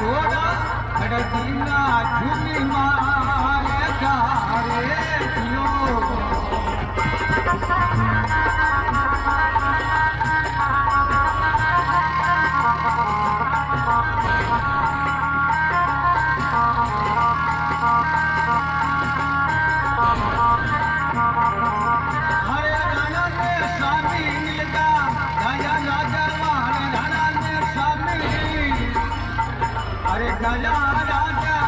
घोड़ा घोड़ा गान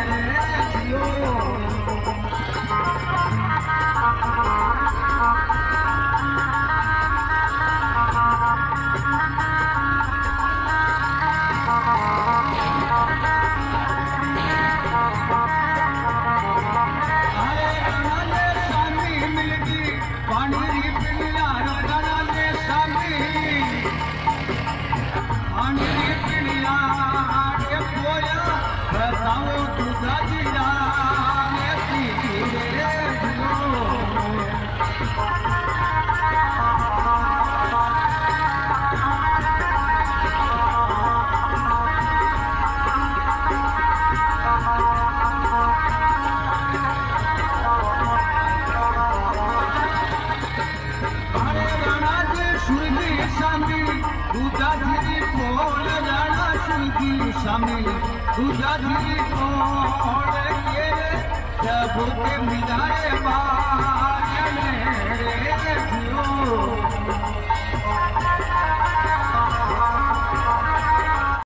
दुजाधरी पोल राणा सिंह शामिल दुजाधरी पोल के सब के मिलाए